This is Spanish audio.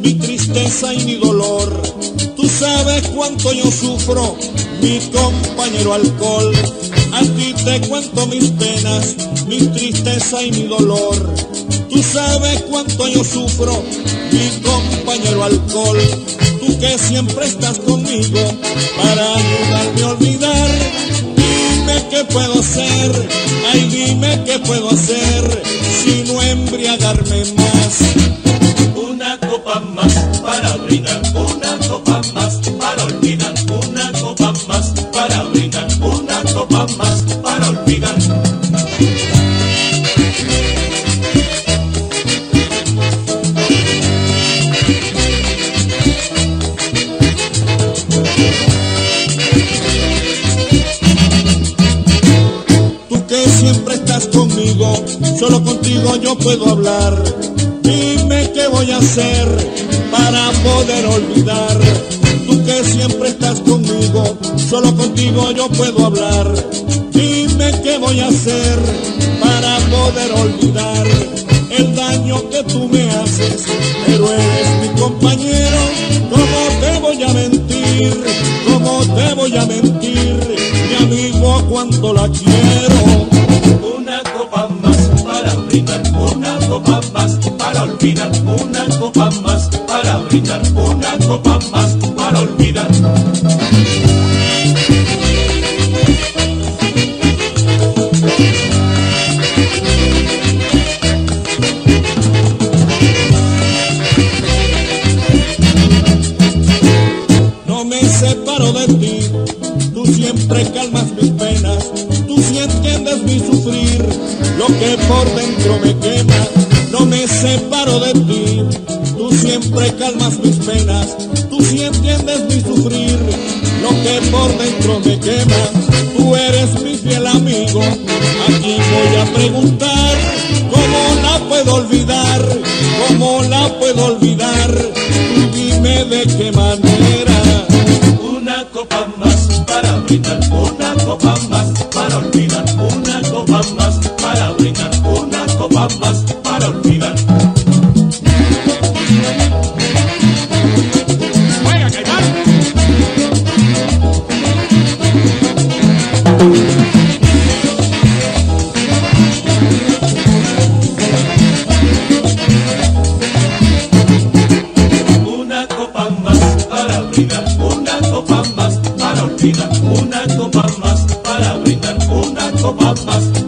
mi tristeza y mi dolor. Tú sabes cuánto yo sufro, mi compañero alcohol. A ti te cuento mis penas, mi tristeza y mi dolor. Tú sabes cuánto yo sufro, mi compañero alcohol. Tú que siempre estás conmigo para ayudarme a olvidar. Dime qué puedo hacer, ay dime qué puedo hacer si no embriagarme más. Para brindar, una copa más para olvidar, una copa más para brindar, una copa más para olvidar. Tú que siempre estás conmigo, solo contigo yo puedo hablar. Dime qué voy a hacer para poder olvidar. Tú que siempre estás conmigo, solo contigo yo puedo hablar. Dime qué voy a hacer para poder olvidar el daño que tú me haces. Pero eres mi compañero, ¿cómo te voy a mentir? ¿Cómo te voy a mentir? Mi amigo, cuánto la quiero. Una copa más para brindar, una copa una copa más para brindar, una copa más para olvidar. No me separo de ti, tú siempre calmas mis penas, tú sí entiendes mi sufrir, lo que por dentro me quema. Me separo de ti, tú siempre calmas mis penas, tú sí entiendes mi sufrir, lo que por dentro me quema. Tú eres mi fiel amigo, aquí voy a preguntar, ¿cómo la puedo olvidar? ¿Cómo la puedo olvidar? Tú dime de qué manera. Una copa más para brindar, una copa más brindar una copa más, para olvidar una copa más, para brindar una copa más.